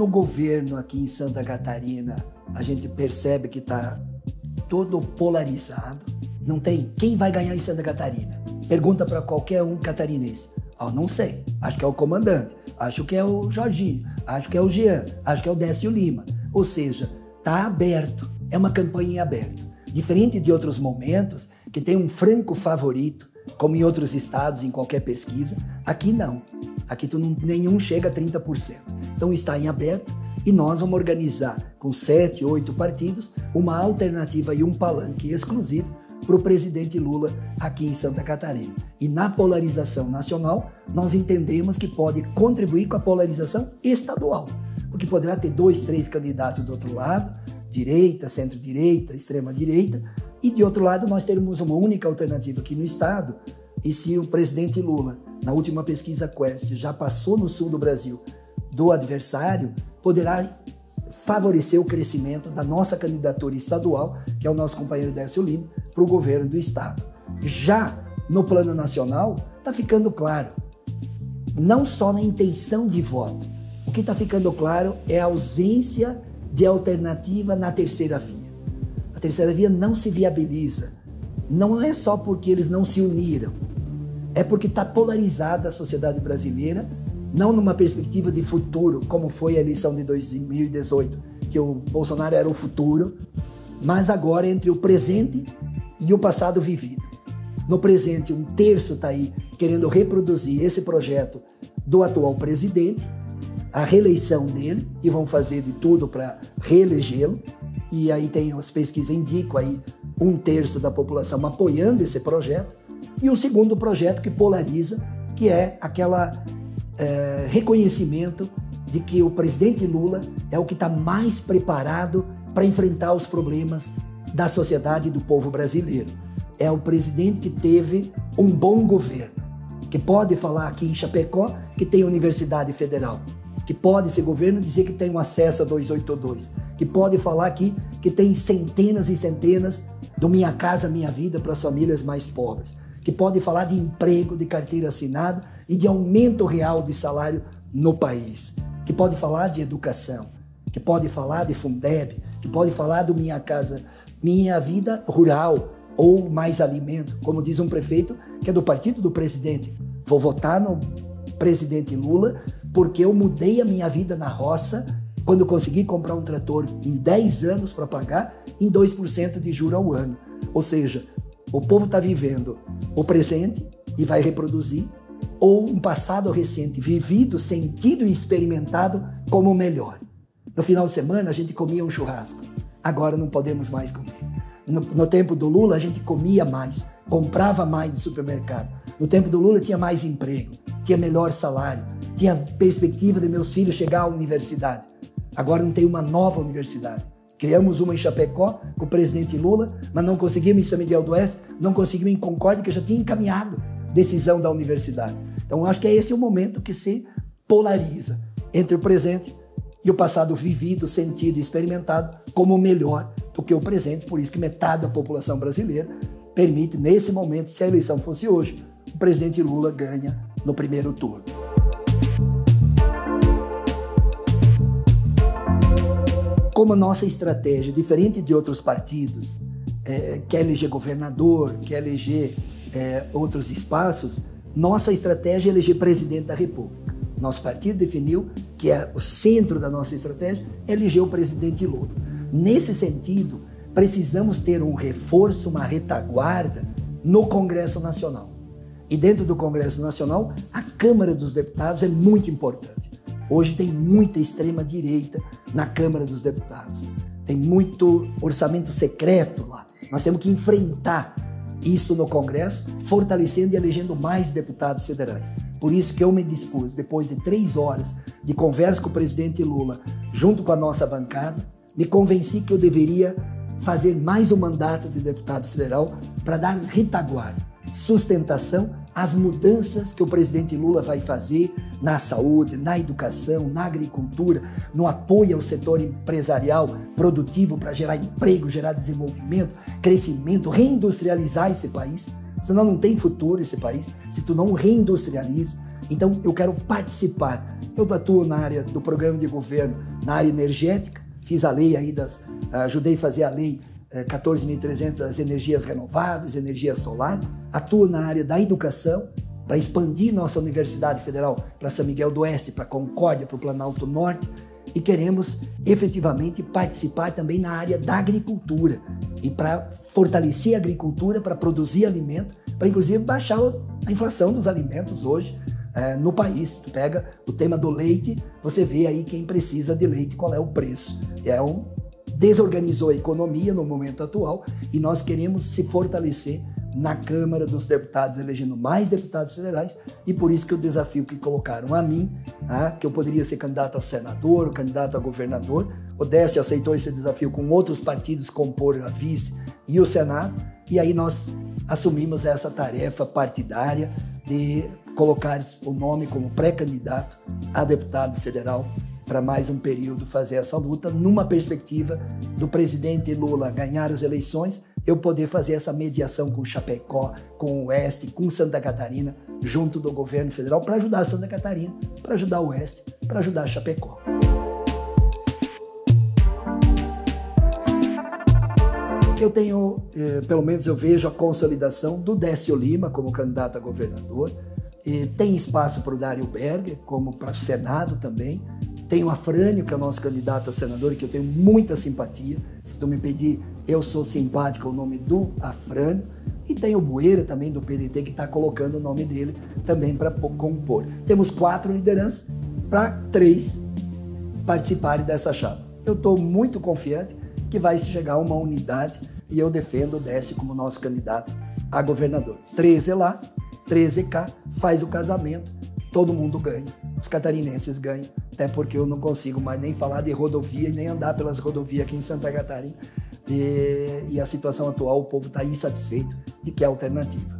no governo aqui em Santa Catarina, a gente percebe que está todo polarizado. Não tem quem vai ganhar em Santa Catarina. Pergunta para qualquer um catarinense. Oh, não sei. Acho que é o comandante. Acho que é o Jorginho. Acho que é o Jean. Acho que é o Décio Lima. Ou seja, está aberto. É uma campanha em aberto. Diferente de outros momentos, que tem um franco favorito, como em outros estados, em qualquer pesquisa, aqui não. Aqui tu não, nenhum chega a 30%. Então está em aberto e nós vamos organizar com sete, oito partidos uma alternativa e um palanque exclusivo para o presidente Lula aqui em Santa Catarina. E na polarização nacional, nós entendemos que pode contribuir com a polarização estadual, porque poderá ter dois, três candidatos do outro lado, direita, centro-direita, extrema-direita, e de outro lado nós teremos uma única alternativa aqui no estado. E se o presidente Lula, na última pesquisa Quest, já passou no sul do Brasil do adversário, poderá favorecer o crescimento da nossa candidatura estadual, que é o nosso companheiro Décio Lima, para o governo do estado. Já no plano nacional, está ficando claro, não só na intenção de voto, o que está ficando claro é a ausência de alternativa na terceira via. A terceira via não se viabiliza. Não é só porque eles não se uniram, é porque está polarizada a sociedade brasileira não numa perspectiva de futuro, como foi a eleição de 2018, que o Bolsonaro era o futuro, mas agora entre o presente e o passado vivido. No presente, um terço está aí querendo reproduzir esse projeto do atual presidente, a reeleição dele, e vão fazer de tudo para reelegê-lo. E aí tem as pesquisas indicam aí um terço da população apoiando esse projeto. E o segundo projeto que polariza, que é aquela é, reconhecimento de que o presidente Lula é o que está mais preparado para enfrentar os problemas da sociedade e do povo brasileiro. É o presidente que teve um bom governo, que pode falar aqui em Chapecó que tem universidade federal, que pode ser governo dizer que tem um acesso a 282, que pode falar aqui que tem centenas e centenas do Minha Casa Minha Vida para as famílias mais pobres, que pode falar de emprego, de carteira assinada e de aumento real de salário no país, que pode falar de educação, que pode falar de Fundeb, que pode falar do Minha Casa, Minha Vida Rural ou Mais Alimento, como diz um prefeito que é do partido do presidente. Vou votar no presidente Lula porque eu mudei a minha vida na roça quando consegui comprar um trator em 10 anos para pagar em 2% de juro ao ano. Ou seja, o povo está vivendo o presente e vai reproduzir ou um passado recente vivido, sentido e experimentado como o melhor. No final de semana a gente comia um churrasco, agora não podemos mais comer. No, no, tempo do Lula a gente comia mais, comprava mais no supermercado. No tempo do Lula tinha mais emprego, tinha melhor salário, tinha perspectiva de meus filhos chegar à universidade. Agora não tem uma nova universidade. Criamos uma em Chapecó com o presidente Lula, mas não conseguimos em São Miguel do Oeste, não conseguimos em Concórdia, que já tinha encaminhado decisão da universidade. Então, acho que é esse o momento que se polariza entre o presente e o passado vivido, sentido e experimentado como melhor do que o presente. Por isso que metade da população brasileira permite, nesse momento, se a eleição fosse hoje, o presidente Lula ganha no primeiro turno. Como nossa estratégia, diferente de outros partidos, é, quer eleger governador, quer eleger é, outros espaços, nossa estratégia é eleger presidente da República. Nosso partido definiu que é o centro da nossa estratégia é eleger o presidente Lula. Nesse sentido, precisamos ter um reforço, uma retaguarda no Congresso Nacional. E dentro do Congresso Nacional, a Câmara dos Deputados é muito importante. Hoje tem muita extrema direita na Câmara dos Deputados. Tem muito orçamento secreto lá. Nós temos que enfrentar isso no Congresso, fortalecendo e elegendo mais deputados federais. Por isso que eu me dispus, depois de três horas de conversa com o presidente Lula, junto com a nossa bancada, me convenci que eu deveria fazer mais um mandato de deputado federal para dar retaguarda, sustentação às mudanças que o presidente Lula vai fazer na saúde, na educação, na agricultura, no apoio ao setor empresarial produtivo para gerar emprego, gerar desenvolvimento, crescimento, reindustrializar esse país. Senão não tem futuro esse país se tu não reindustrializa, Então, eu quero participar. Eu atuo na área do programa de governo, na área energética, fiz a lei aí das. ajudei a fazer a lei 14.300 das energias renováveis, energia solar. Atuo na área da educação, para expandir nossa Universidade Federal para São Miguel do Oeste, para Concórdia, para o Planalto Norte. E queremos efetivamente participar também na área da agricultura e para fortalecer a agricultura, para produzir alimento, para inclusive baixar a inflação dos alimentos hoje é, no país. Tu pega o tema do leite, você vê aí quem precisa de leite, qual é o preço. É um desorganizou a economia no momento atual e nós queremos se fortalecer na Câmara dos Deputados, elegendo mais deputados federais, e por isso que o desafio que colocaram a mim, né, que eu poderia ser candidato a senador, candidato a governador, o Décio aceitou esse desafio com outros partidos compor a vice e o Senado, e aí nós assumimos essa tarefa partidária de colocar o nome como pré-candidato a deputado federal para mais um período fazer essa luta, numa perspectiva do presidente Lula ganhar as eleições, eu poder fazer essa mediação com Chapecó, com o Oeste, com Santa Catarina, junto do governo federal, para ajudar Santa Catarina, para ajudar o Oeste, para ajudar Chapecó. Eu tenho, eh, pelo menos eu vejo a consolidação do Décio Lima como candidato a governador, e tem espaço para o Dário Berger, como para o Senado também, tem o Afrânio, que é o nosso candidato a senador, que eu tenho muita simpatia. Se tu me pedir, eu sou simpático ao nome do Afrânio. E tem o Bueira também do PDT, que está colocando o nome dele também para compor. Temos quatro lideranças para três participarem dessa chapa. Eu estou muito confiante que vai chegar uma unidade e eu defendo o Décio como nosso candidato a governador. 13 lá, 13 cá, faz o casamento, todo mundo ganha. Os catarinenses ganham até porque eu não consigo mais nem falar de rodovia e nem andar pelas rodovias aqui em Santa Catarina. E, e a situação atual, o povo está insatisfeito e quer alternativa.